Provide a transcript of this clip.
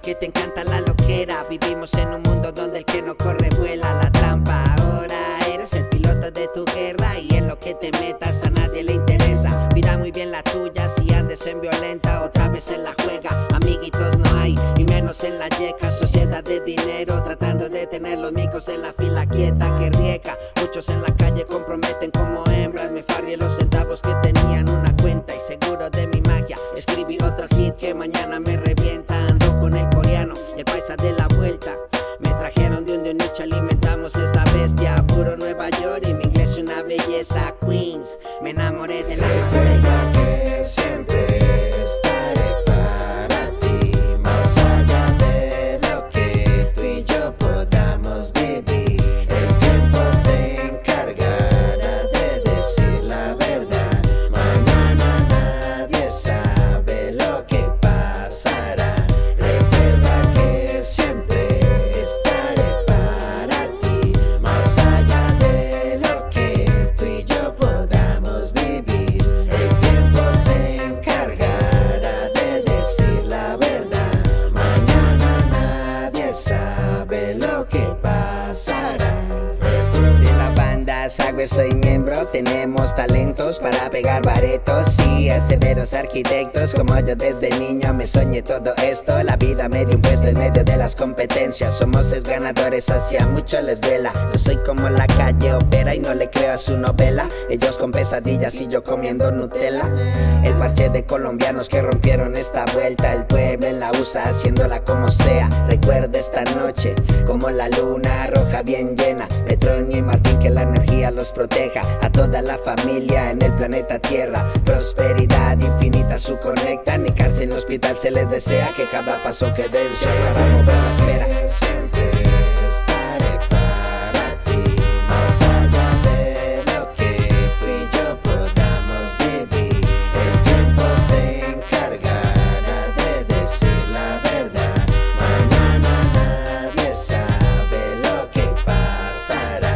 te encanta la loquera. Vivimos en un mundo donde el que no corre vuela la trampa. Ahora eres el piloto de tu guerra y en lo que te metas a nadie le interesa. Cuida muy bien la tuya si andes en violenta, otra vez en la juega. Amiguitos no hay, y menos en la yeca. Sociedad de dinero, tratando de tener los micos en la fila quieta que riega. Muchos en la calle comprometen como hembras. Enamoré de la Sagüe soy miembro, tenemos talentos para pegar baretos y a severos arquitectos. Como yo desde niño me soñé todo esto, la vida me dio un puesto en medio de las competencias, somos es ganadores, hacia mucho les vela, yo soy como la calle opera y no le creo a su novela, ellos con pesadillas y yo comiendo Nutella, el parche de colombianos que rompieron esta vuelta, el pueblo en la USA haciéndola como sea, recuerda esta noche como la luna roja bien llena, Petronio y Martín que la energía los proteja. A toda la familia en el planeta Tierra. Prosperidad infinita su conecta. Ni cárcel ni hospital se les desea que cada paso que den si ahora no verás que siempre estaré para ti más allá de lo que tú y yo podamos vivir. El tiempo se encargará de decir la verdad. Mañana nadie sabe lo que pasará.